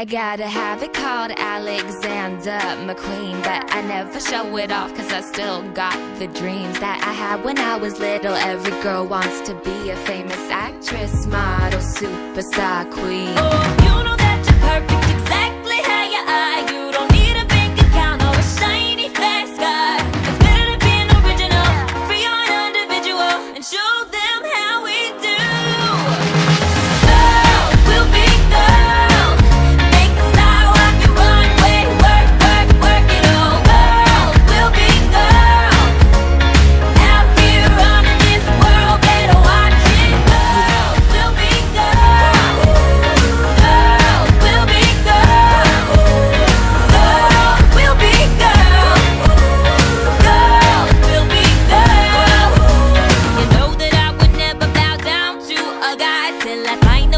I got a habit called Alexander McQueen, but I never show it off cause I still got the dreams that I had when I was little. Every girl wants to be a famous actress, model, superstar, queen. Oh, you know that you're perfect. till I find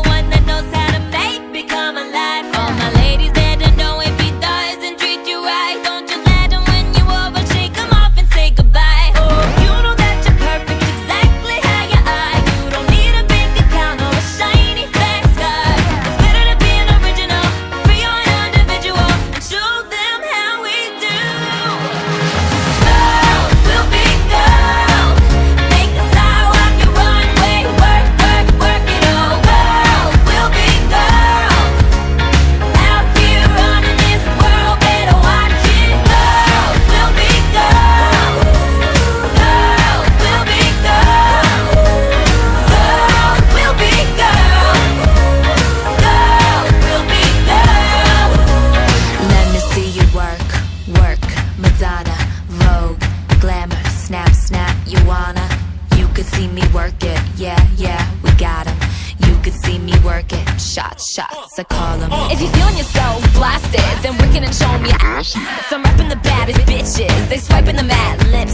could see me work it, yeah, yeah, we got him You could see me work it, shots, shots, I call him If you're feeling yourself blasted, then wicked and show me. I'm rapping the baddest bitches, they swiping the mad lips.